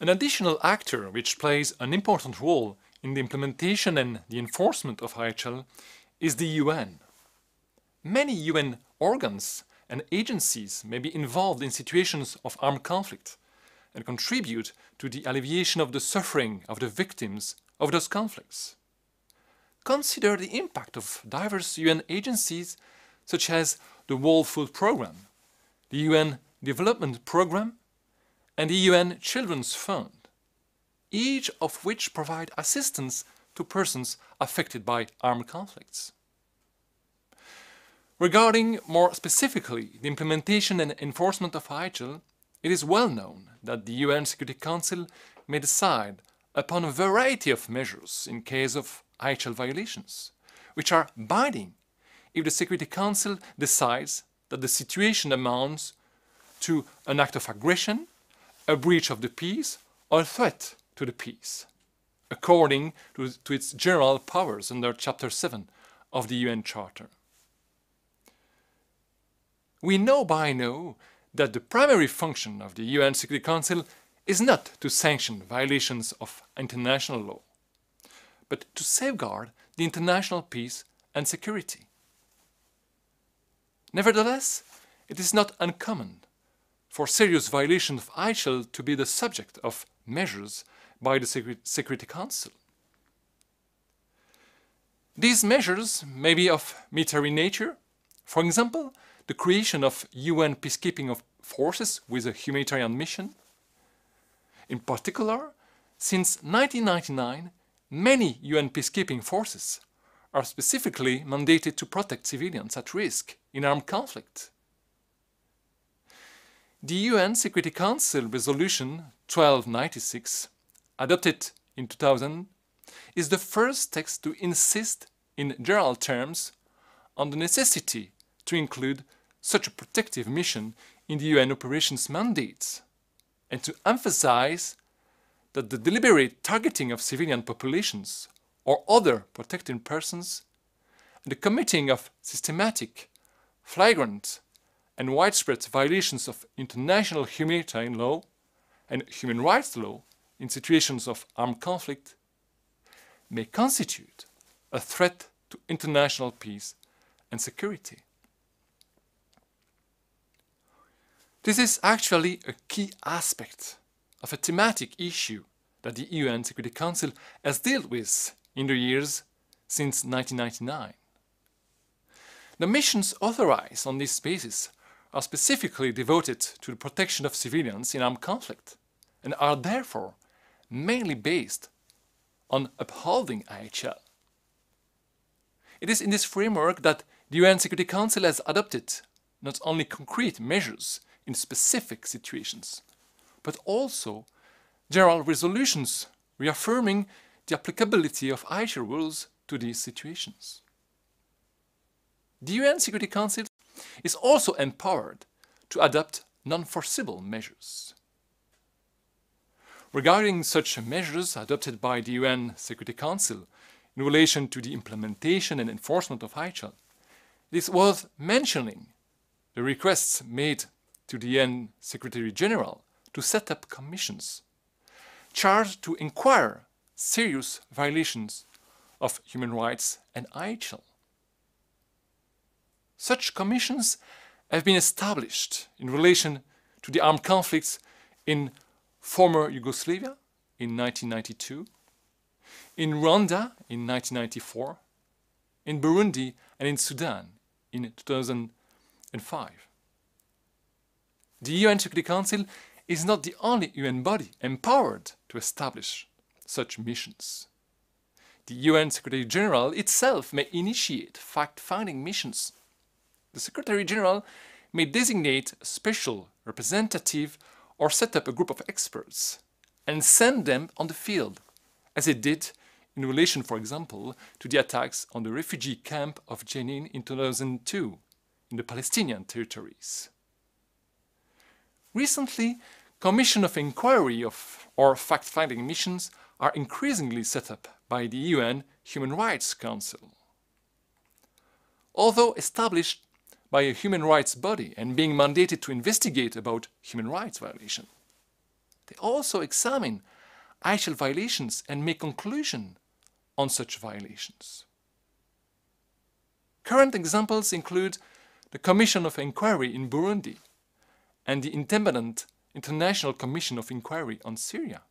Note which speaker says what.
Speaker 1: An additional actor which plays an important role in the implementation and the enforcement of IHL is the UN. Many UN organs and agencies may be involved in situations of armed conflict and contribute to the alleviation of the suffering of the victims of those conflicts. Consider the impact of diverse UN agencies such as the World Food Programme, the UN Development Programme, and the UN Children's Fund, each of which provide assistance to persons affected by armed conflicts. Regarding more specifically the implementation and enforcement of IHL, it is well known that the UN Security Council may decide upon a variety of measures in case of IHL violations, which are binding if the Security Council decides that the situation amounts to an act of aggression, a breach of the peace, or a threat to the peace, according to, to its general powers under Chapter 7 of the UN Charter. We know by now that the primary function of the UN Security Council is not to sanction violations of international law, but to safeguard the international peace and security. Nevertheless, it is not uncommon for serious violation of IHL to be the subject of measures by the Security Council. These measures may be of military nature, for example, the creation of UN peacekeeping forces with a humanitarian mission. In particular, since 1999, many UN peacekeeping forces are specifically mandated to protect civilians at risk in armed conflict. The UN Security Council Resolution 1296, adopted in 2000, is the first text to insist in general terms on the necessity to include such a protective mission in the UN operations mandates, and to emphasize that the deliberate targeting of civilian populations or other protected persons, and the committing of systematic, flagrant, and widespread violations of international humanitarian law and human rights law in situations of armed conflict may constitute a threat to international peace and security. This is actually a key aspect of a thematic issue that the UN Security Council has dealt with in the years since 1999. The missions authorized on this basis are specifically devoted to the protection of civilians in armed conflict and are therefore mainly based on upholding IHL. It is in this framework that the UN Security Council has adopted not only concrete measures in specific situations, but also general resolutions reaffirming the applicability of IHL rules to these situations. The UN Security Council is also empowered to adopt non-forcible measures. Regarding such measures adopted by the UN Security Council in relation to the implementation and enforcement of IHL, it is worth mentioning the requests made to the UN Secretary General to set up commissions charged to inquire serious violations of human rights and IHL. Such commissions have been established in relation to the armed conflicts in former Yugoslavia in 1992, in Rwanda in 1994, in Burundi and in Sudan in 2005. The UN Security Council is not the only UN body empowered to establish such missions. The UN Secretary General itself may initiate fact-finding missions. The Secretary General may designate a special representative or set up a group of experts and send them on the field, as it did in relation, for example, to the attacks on the refugee camp of Jenin in 2002 in the Palestinian territories. Recently, commission of inquiry of, or fact-finding missions are increasingly set up by the UN Human Rights Council. Although established by a human rights body and being mandated to investigate about human rights violation, they also examine actual violations and make conclusion on such violations. Current examples include the Commission of Inquiry in Burundi and the Independent International Commission of Inquiry on Syria.